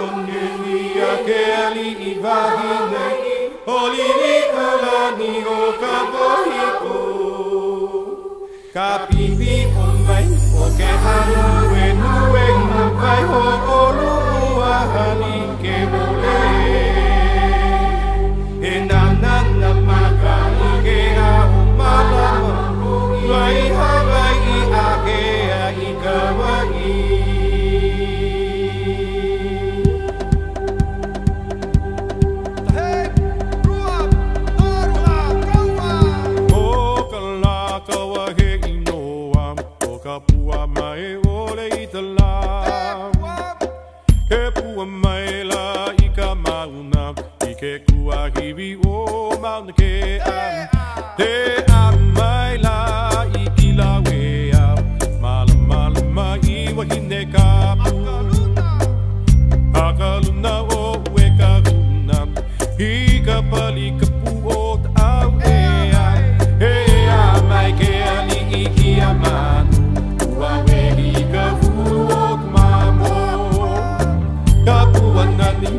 koneni a ke ali i vahi nei Oli ni kalani o ka pohiko Ka pipi o mai o ke hanu e nue na vai ho ke kua hiwi o mauna ke am. Te a mai la i ki la wea Mala mala mai i wahine ka pu Akaluna o ue ka huna. I ka pali ka pu o ta au e a He a mai ke ani i ki a manu. Kapua nani,